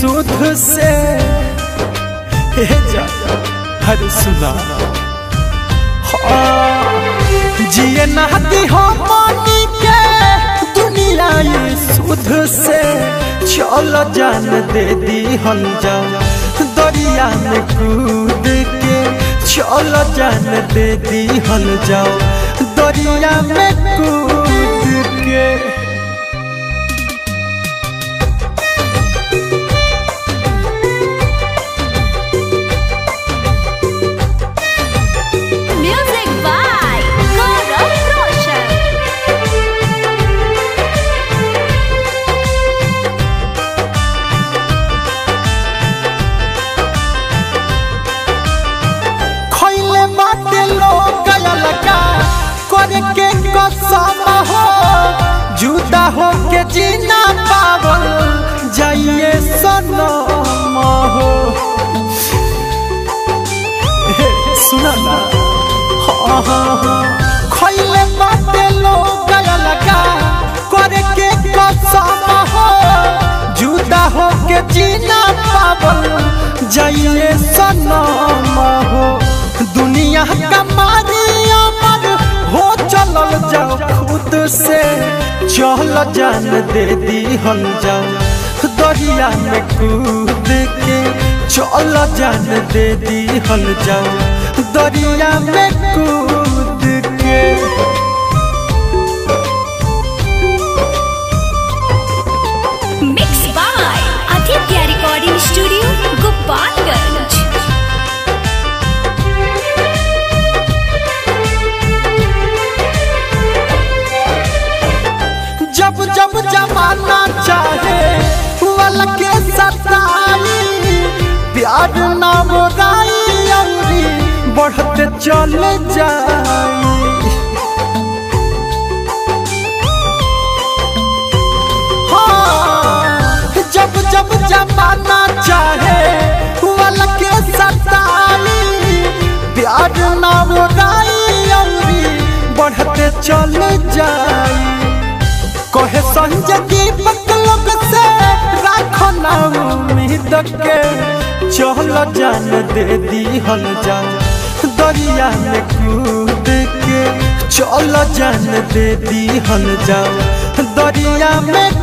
सुध से। हर सुना। जिए नहाती हो पानी के दुनिया ये सुध से। चलो जान दे दी हम जाओ दरिया में कूद के। चलो जान दे दी हम जाओ दरिया में कूद करे के कसम हो, जुदा हो के जीना पावल जाइए सनम हो। सुना ना। हाँ हाँ हाँ। खैले लोग करे के कसम हो, जुदा हो के जीना पावल जाइए सनम हो। दुनिया का मारी चलल जाओ खुद से चल जान दे दी हम जाओ। दरिया में कूद के चल जान दे दी हल जाओ। दरिया में कूद के चाहे। के प्यार ना बढ़ते चल जाई। हाँ, जब जब जमाना चाहे वाला के बढ़ते चल जाई। कहे संजय दीपक के चल जान दे दी हल जान। दरिया में कूद के चल जान दे दी हल जान। दरिया में